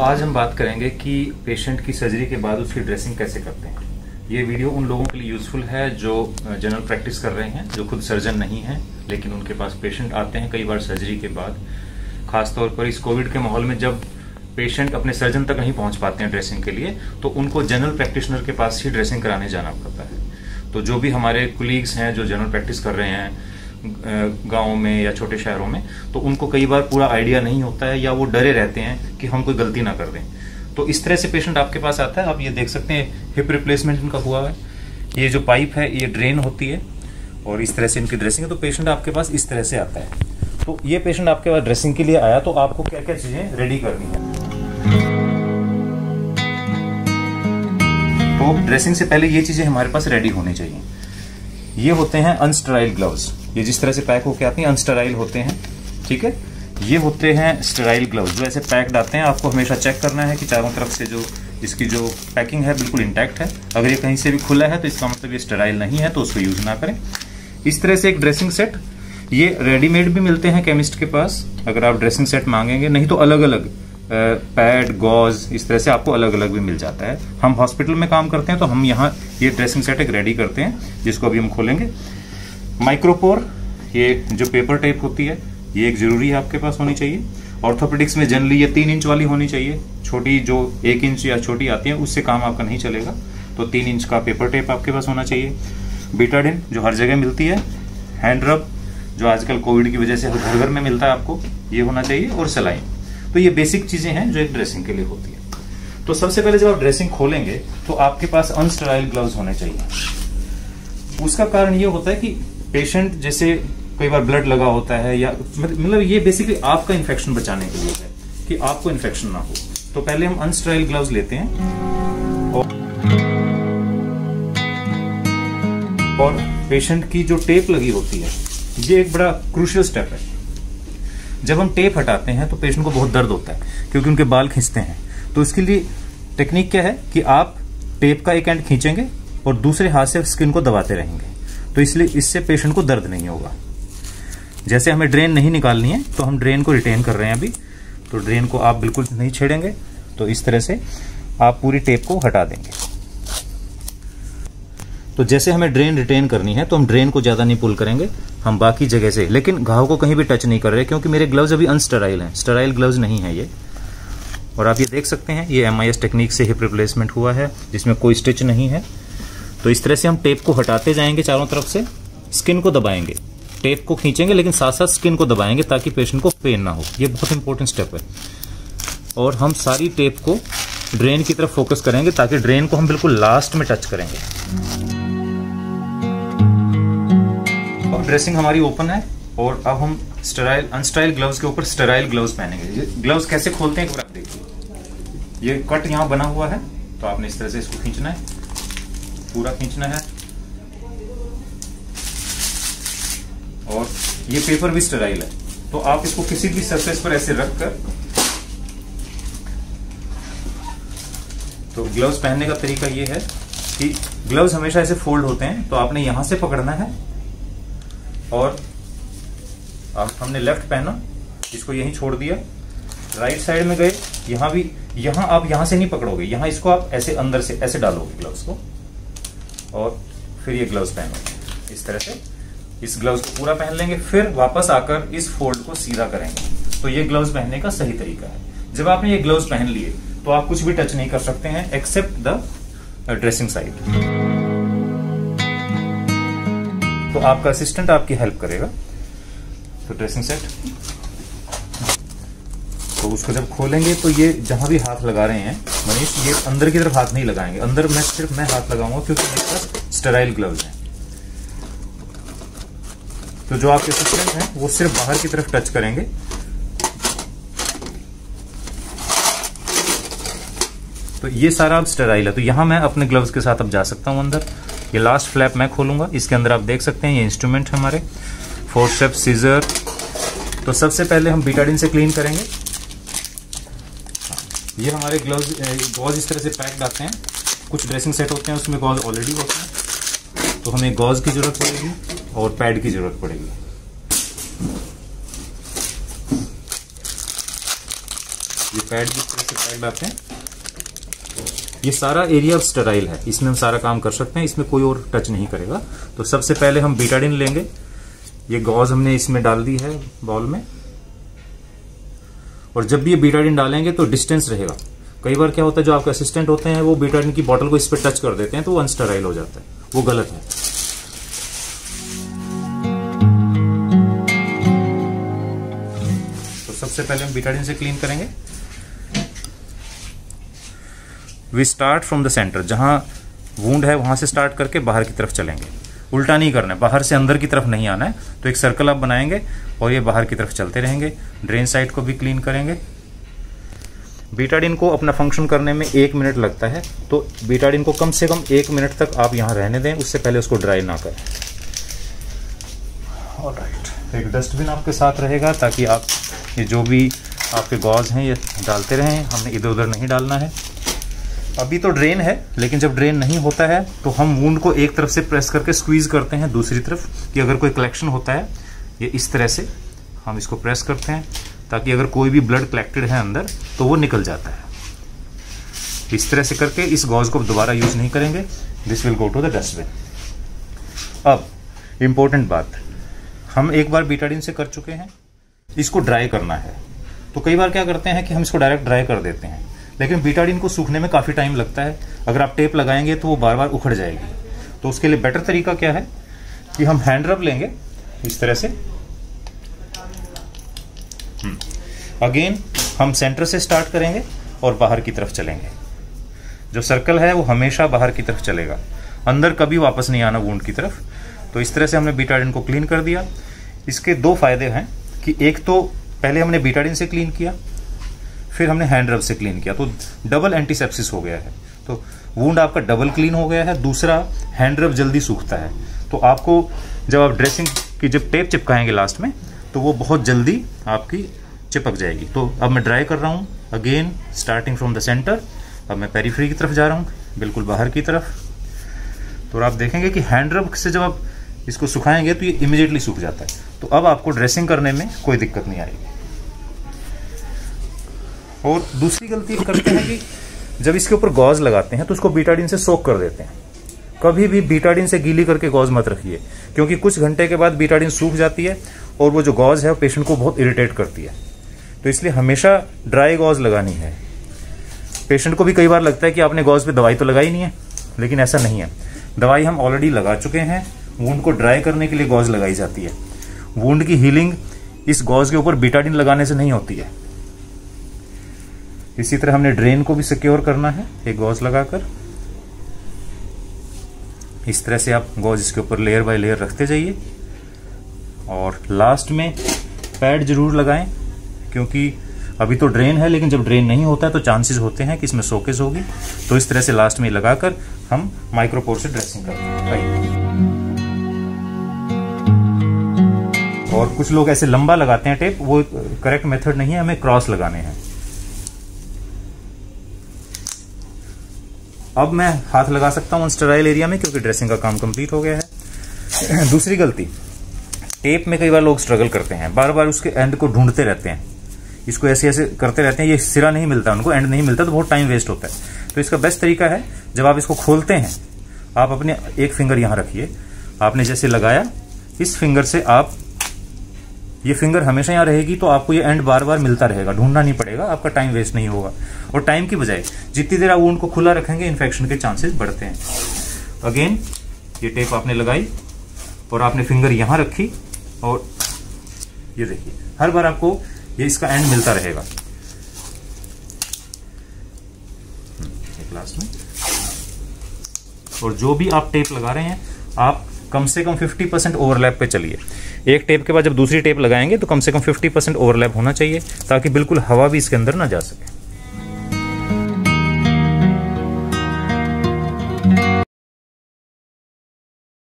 आज हम बात करेंगे कि पेशेंट की सर्जरी के बाद उसकी ड्रेसिंग कैसे करते हैं। ये वीडियो उन लोगों के लिए यूजफुल है जो जनरल प्रैक्टिस कर रहे हैं, जो खुद सर्जन नहीं है, लेकिन उनके पास पेशेंट आते हैं कई बार सर्जरी के बाद। खासतौर पर इस कोविड के माहौल में जब पेशेंट अपने सर्जन तक नहीं पहुँच पाते हैं ड्रेसिंग के लिए तो उनको जनरल प्रैक्टिशनर के पास ही ड्रेसिंग कराने जाना पड़ता है। तो जो भी हमारे कुलीग्स हैं जो जनरल प्रैक्टिस कर रहे हैं गाँव में या छोटे शहरों में तो उनको कई बार पूरा आइडिया नहीं होता है या वो डरे रहते हैं कि हम कोई गलती ना कर दें। तो इस तरह से पेशेंट आपके पास आता है, आप ये देख सकते हैं, हिप रिप्लेसमेंट इनका हुआ है। ये जो पाइप है, ये ड्रेन होती है और इस तरह से इनकी ड्रेसिंग है तो पेशेंट आपके पास इस तरह से आता है। तो ये पेशेंट आपके पास ड्रेसिंग के लिए आया तो आपको क्या क्या चीज़ें रेडी करनी है? तो ड्रेसिंग से पहले ये चीज़ें हमारे पास रेडी होनी चाहिए। ये होते हैं अनस्टराइल ग्लव्स ये जिस तरह से पैक होके आती हैं अनस्टराइल होते हैं, ठीक है? ये होते हैं स्टराइल ग्लव्स जो ऐसे पैक्ड आते हैं, आपको हमेशा चेक करना है कि चारों तरफ़ से जो इसकी जो पैकिंग है बिल्कुल इंटैक्ट है। अगर ये कहीं से भी खुला है तो इसका मतलब ये स्टराइल नहीं है तो उसको यूज़ ना करें। इस तरह से एक ड्रेसिंग सेट ये रेडीमेड भी मिलते हैं केमिस्ट के पास, अगर आप ड्रेसिंग सेट मांगेंगे। नहीं तो अलग अलग पैड गॉज इस तरह से आपको अलग अलग भी मिल जाता है। हम हॉस्पिटल में काम करते हैं तो हम यहाँ ये ड्रेसिंग सेट एक रेडी करते हैं, जिसको अभी हम खोलेंगे। माइक्रोपोर, ये जो पेपर टेप होती है, ये एक ज़रूरी है आपके पास होनी चाहिए। ऑर्थोपेडिक्स में जनरली ये तीन इंच वाली होनी चाहिए। छोटी जो एक इंच या छोटी आती है, उससे काम आपका नहीं चलेगा। तो तीन इंच का पेपर टेप आपके पास होना चाहिए। बीटाडिन जो हर जगह मिलती है हैंड रब जो आजकल कोविड की वजह से हर घर घर में मिलता है आपको, ये होना चाहिए। और सलाइन तो ये बेसिक चीज़ें हैं जो एक ड्रेसिंग के लिए होती है। तो सबसे पहले जब आप ड्रेसिंग खोलेंगे तो आपके पास अनस्टराइल ग्लव्स होने चाहिए। उसका कारण ये होता है कि पेशेंट जैसे कई बार ब्लड लगा होता है या मतलब ये बेसिकली आपका इन्फेक्शन बचाने के लिए है कि आपको इन्फेक्शन ना हो। तो पहले हम अनस्ट्राइल ग्लव्स लेते हैं और, और पेशेंट की जो टेप लगी होती है ये एक बड़ा क्रूशियल स्टेप है। जब हम टेप हटाते हैं तो पेशेंट को बहुत दर्द होता है क्योंकि उनके बाल खींचते हैं। तो इसके लिए टेक्निक क्या है कि आप टेप का एक एंड खींचेंगे और दूसरे हाथ से स्किन को दबाते रहेंगे। तो इसलिए इससे पेशेंट को दर्द नहीं होगा। जैसे हमें ड्रेन नहीं निकालनी है तो हम ड्रेन को रिटेन कर रहे हैं अभी। तो ड्रेन को आप बिल्कुल नहीं छेड़ेंगे तो इस तरह से आप पूरी टेप को हटा देंगे। तो जैसे हमें ड्रेन रिटेन करनी है तो हम ड्रेन को ज़्यादा नहीं पुल करेंगे, हम बाकी जगह से। लेकिन घाव को कहीं भी टच नहीं कर रहे, क्योंकि मेरे ग्लव्स अभी अनस्टराइल हैं। स्टराइल ग्लव्स नहीं है ये। और आप ये देख सकते हैं, ये एमआईएस टेक्निक से हिप रिप्लेसमेंट हुआ है, जिसमें कोई स्टिच नहीं है। तो इस तरह से हम टेप को हटाते जाएँगे चारों तरफ़ से स्किन को दबाएँगे। टेप को खींचेंगे, लेकिन साथ साथ स्किन को दबाएँगे ताकि पेशेंट को पेन ना हो। ये बहुत इंपॉर्टेंट स्टेप है। और हम सारी टेप को ड्रेन की तरफ़ फोकस करेंगे ताकि ड्रेन को हम बिल्कुल लास्ट में टच करेंगे। अब ड्रेसिंग हमारी ओपन है और अब हम स्टेराइल अनस्टाइल ग्लव्स के ऊपर स्टेराइल ग्लव्स पहनेंगे। ग्लव्स कैसे खोलते हैं एक आप देखिए। ये कट यहाँ बना हुआ है तो आपने इस तरह से इसको खींचना है। पूरा खींचना है। और ये पेपर भी स्टेराइल है। तो आप इसको किसी भी सरफेस पर ऐसे रख कर तो ग्लव्स पहनने का तरीका ये है कि ग्लव्स हमेशा ऐसे फोल्ड होते हैं तो आपने यहाँ से पकड़ना है और आप हमने लेफ़्ट पहना, इसको यहीं छोड़ दिया। राइट साइड में गए, यहाँ भी, यहाँ आप यहाँ से नहीं पकड़ोगे, यहाँ इसको आप ऐसे अंदर से ऐसे डालोगे ग्लव्स को। और फिर ये ग्लव्स पहनोगे इस तरह से इस ग्लव्स को पूरा पहन लेंगे, फिर वापस आकर इस फोल्ड को सीधा करेंगे। तो ये ग्लव्स पहनने का सही तरीका है। जब आपने ये ग्लव्स पहन लिए तो आप कुछ भी टच नहीं कर सकते हैं एक्सेप्ट द ड्रेसिंग साइड तो आपका असिस्टेंट आपकी हेल्प करेगा। तो ड्रेसिंग सेट तो उसको जब खोलेंगे तो ये जहाँ भी हाथ लगा रहे हैं, मनीष, ये अंदर की तरफ़ हाथ नहीं लगाएँगे। अंदर मैं सिर्फ़ मैं हाथ लगाऊँगा क्योंकि मेरे पास स्टेराइल ग्लव्स हैं। तो जो आपके असिस्टेंट हैं, वो सिर्फ़ बाहर की तरफ़ टच करेंगे। तो ये सारा अब स्टेराइल है। तो यहाँ मैं अपने ग्लव्स के साथ अब जा सकता हूँ अंदर। ये लास्ट फ्लैप मैं खोलूँगा। इसके अंदर आप देख सकते हैं, ये इंस्ट्रूमेंट हमारे। फोर स्टेप सीजर तो सबसे पहले हम बीटाडिन से क्लीन करेंगे। ये हमारे ग्लव्स गॉज इस तरह से पैक्ड आते हैं। कुछ ड्रेसिंग सेट होते हैं, उसमें गॉज ऑलरेडी होते हैं। तो हमें गॉज की ज़रूरत पड़ेगी और पैड की ज़रूरत पड़ेगी। ये पैड जिस तरह से पैड आते हैं। ये सारा एरिया स्टेराइल है। इसमें हम सारा काम कर सकते हैं, इसमें कोई और टच नहीं करेगा। तो सबसे पहले हम बीटाडिन लेंगे। ये गॉज हमने इसमें डाल दी है बॉल में। और जब भी ये बीटाडिन डालेंगे तो डिस्टेंस रहेगा। कई बार क्या होता है, जो आपके असिस्टेंट होते हैं, वो बीटाडिन की बॉटल को इस पर टच कर देते हैं तो वो अनस्टराइल हो जाता है। वो गलत है। तो सबसे पहले हम बीटाडिन से क्लीन करेंगे। We start from the centre जहाँ वूंड है, वहाँ से स्टार्ट करके बाहर की तरफ़ चलेंगे। उल्टा नहीं करना है। बाहर से अंदर की तरफ़ नहीं आना है। तो एक सर्कल आप बनाएँगे और ये बाहर की तरफ़ चलते रहेंगे। ड्रेन साइड को भी क्लीन करेंगे। बीटाडिन को अपना फ़ंक्शन करने में एक मिनट लगता है। तो बीटाडिन को कम से कम एक मिनट तक आप यहाँ रहने दें। उससे पहले उसको ड्राई ना करें। राइट एक डस्टबिन आपके साथ रहेगा ताकि आप ये जो भी आपके गॉज हैं, ये डालते रहें। हमने इधर उधर नहीं डालना है। अभी तो ड्रेन है, लेकिन जब ड्रेन नहीं होता है तो हम वूंड को एक तरफ़ से प्रेस करके स्क्वीज करते हैं दूसरी तरफ़, कि अगर कोई कलेक्शन होता है, ये इस तरह से हम इसको प्रेस करते हैं, ताकि अगर कोई भी ब्लड कलेक्टेड है अंदर तो वो निकल जाता है। इस तरह से करके इस गॉज को दोबारा यूज़ नहीं करेंगे। This will go to the dustbin अब इंपॉर्टेंट बात। हम एक बार बीटाडिन से कर चुके हैं, इसको ड्राई करना है। तो कई बार क्या करते हैं कि हम इसको डायरेक्ट ड्राई कर देते हैं। लेकिन बीटाडिन को सूखने में काफ़ी टाइम लगता है। अगर आप टेप लगाएँगे तो वो बार बार उखड़ जाएगी। तो उसके लिए बेटर तरीका क्या है कि हम हैंड रब लेंगे इस तरह से। Again hmm. हम सेंटर से स्टार्ट करेंगे और बाहर की तरफ़ चलेंगे। जो सर्कल है वो हमेशा बाहर की तरफ़ चलेगा। अंदर कभी वापस नहीं आना वूंड की तरफ़। तो इस तरह से हमने बीटाडिन को क्लीन कर दिया। इसके दो फ़ायदे हैं कि एक तो पहले हमने बीटाडिन से क्लीन किया। फिर हमने हैंड रब से क्लीन किया। तो डबल एंटीसेप्सिस हो गया है। तो वूंड आपका डबल क्लीन हो गया है, दूसरा हैंड रब जल्दी सूखता है। तो आपको जब आप ड्रेसिंग की जब टेप चिपकाएँगे लास्ट में तो वो बहुत जल्दी आपकी चिपक जाएगी। तो अब मैं ड्राई कर रहा हूँ। Again starting from the centre अब मैं पेरीफ्री की तरफ़ जा रहा हूँ, बिल्कुल बाहर की तरफ़। तो आप देखेंगे कि हैंड रब से जब आप इसको सुखाएँगे तो ये इमिजिएटली सूख जाता है। तो अब आपको ड्रेसिंग करने में कोई दिक्कत नहीं आएगी। और दूसरी गलती करते हैं कि जब इसके ऊपर गॉज लगाते हैं तो उसको बीटाडिन से सोक कर देते हैं। कभी भी बीटाडिन से गीली करके गॉज मत रखिए, क्योंकि कुछ घंटे के बाद बीटाडिन सूख जाती है और वो जो गॉज है वो पेशेंट को बहुत इरिटेट करती है। तो इसलिए हमेशा ड्राई गॉज लगानी है। पेशेंट को भी कई बार लगता है कि आपने गॉज पे दवाई तो लगाई नहीं है, लेकिन ऐसा नहीं है। दवाई हम ऑलरेडी लगा चुके हैं वूंड को ड्राई करने के लिए गॉज लगाई जाती है। वूंड की हीलिंग इस गॉज के ऊपर बीटाडिन लगाने से नहीं होती है। इसी तरह हमने ड्रेन को भी सिक्योर करना है, एक गॉज लगाकर। इस तरह से आप गॉज इसके ऊपर लेयर बाय लेयर रखते जाइए। और लास्ट में पैड ज़रूर लगाएँ, क्योंकि अभी तो ड्रेन है, लेकिन जब ड्रेन नहीं होता है तो चांसेस होते हैं कि इसमें सोकेज होगी। तो इस तरह से लास्ट में लगाकर हम माइक्रोपोर से ड्रेसिंग करते हैं। और कुछ लोग ऐसे लंबा लगाते हैं टेप वो करेक्ट मेथड नहीं है, हमें क्रॉस लगाने हैं। अब मैं हाथ लगा सकता हूँ स्टेराइल एरिया में क्योंकि ड्रेसिंग का काम कंप्लीट हो गया है। दूसरी गलती टेप में कई बार लोग स्ट्रगल करते हैं बार बार उसके एंड को ढूंढते रहते हैं। इसको ऐसे ऐसे करते रहते हैं, ये सिरा नहीं मिलता, उनको एंड नहीं मिलता तो बहुत टाइम वेस्ट होता है। तो इसका बेस्ट तरीका है, जब आप इसको खोलते हैं, आप अपने एक फिंगर यहाँ रखिए। आपने जैसे लगाया, इस फिंगर से आप ये फिंगर हमेशा यहाँ रहेगी तो आपको ये एंड बार बार मिलता रहेगा ढूंढना नहीं पड़ेगा आपका टाइम वेस्ट नहीं होगा। और टाइम की बजाय जितनी देर आप वूंड को खुला रखेंगे इन्फेक्शन के चांसेस बढ़ते हैं। अगेन ये टेप आपने लगाई और आपने फिंगर यहाँ रखी और ये देखिए हर बार आपको ये इसका एंड मिलता रहेगा। हम्म, लास्ट में। और जो भी आप टेप लगा रहे हैं आप कम से कम 50 परसेंट ओवरलैप पे चलिए। एक टेप के बाद जब दूसरी टेप लगाएँगे तो कम से कम 50 परसेंट ओवरलैप होना चाहिए, ताकि बिल्कुल हवा भी इसके अंदर ना जा सके।